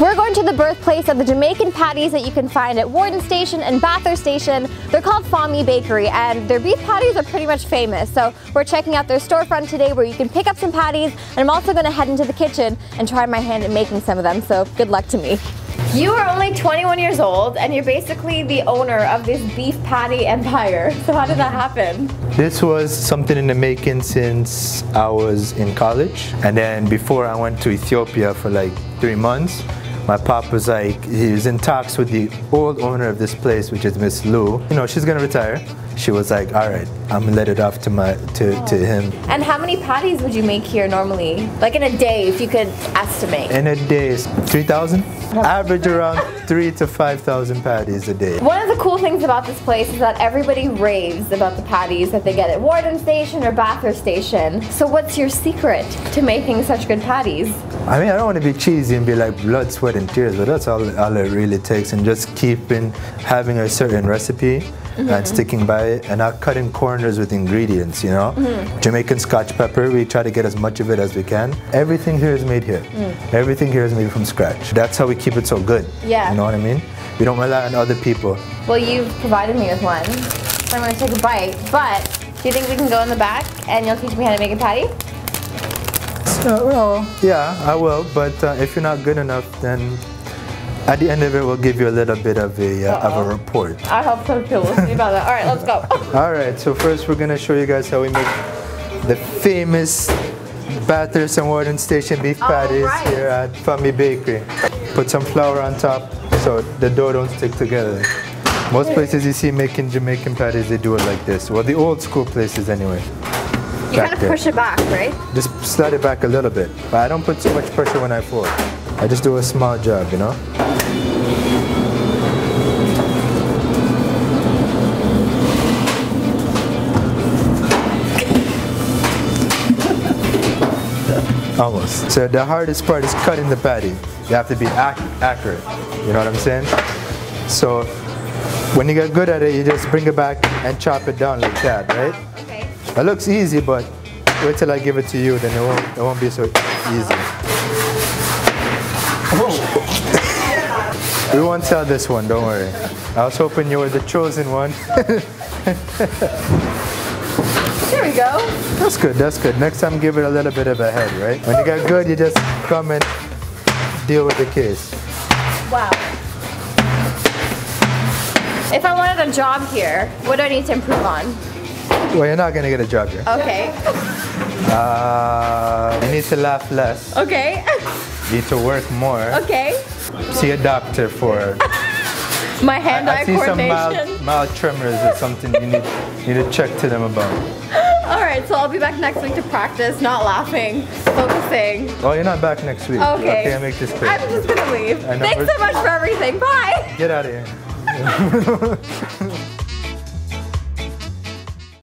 We're going to the birthplace of the Jamaican patties that you can find at Warden Station and Bathurst Station. They're called Fahmee Bakery and their beef patties are pretty much famous. So we're checking out their storefront today where you can pick up some patties and I'm also going to head into the kitchen and try my hand at making some of them. So good luck to me. You are only 21 years old and you're basically the owner of this beef patty empire. So how did that happen? This was something in the making since I was in college. And then before I went to Ethiopia for like three months, my pop was like, he was in talks with the old owner of this place, which is Miss Lou. You know, she's gonna retire. She was like, all right, I'm gonna let it off to my to, to him. And how many patties would you make here normally? Like in a day, if you could estimate. In a day, 3,000? Average around three to 5,000 patties a day. One of the cool things about this place is that everybody raves about the patties that they get at Warden Station or Bathurst Station. So what's your secret to making such good patties? I mean, I don't want to be cheesy and be like blood, sweat, and tears, but that's all, all it really takes. And just keeping having a certain recipe mm-hmm. and sticking by it and not cutting corners with ingredients, you know? Mm-hmm. Jamaican scotch pepper, we try to get as much of it as we can. Everything here is made here. Mm. Everything here is made from scratch. That's how we keep it so good. Yeah. You know what I mean? We don't rely on other people. Well, you've provided me with one. So I'm going to take a bite, but do you think we can go in the back and you'll teach me how to make a patty? Uh, well, yeah, I will, but uh, if you're not good enough, then at the end of it, we'll give you a little bit of a, uh, of a report. I hope so too. We'll see about that. All right, let's go. All right, so first we're going to show you guys how we make the famous Bathurst and Warden Station beef patties right. here at Fahmee Bakery. Put some flour on top so the dough don't stick together. Most places you see making Jamaican patties, they do it like this. Well, the old school places anyway. You kind of push it back, right? Just slide it back a little bit. But I don't put too much pressure when I fold. I just do a small job, you know? Almost. So the hardest part is cutting the patty. You have to be ac accurate. You know what I'm saying? So when you get good at it, you just bring it back and chop it down like that, right? Okay. It looks easy, but wait till I give it to you, then it won't, it won't be so easy. we won't tell this one, don't worry. I was hoping you were the chosen one. there we go. That's good, that's good. Next time give it a little bit of a head, right? When you get good, you just come and deal with the case. Wow. If I wanted a job here, what do I need to improve on? Well, you're not gonna get a job here. Okay. Uh, you need to laugh less. Okay. Need to work more. Okay. See a doctor for. My hand-eye coordination. I see some mild, mild tremors or something you need, you need to check to them about. All right, so I'll be back next week to practice, not laughing, focusing. Oh, you're not back next week. Okay. Okay, I make this clear. I'm just gonna leave. Thanks so much for everything. Bye. Get out of here.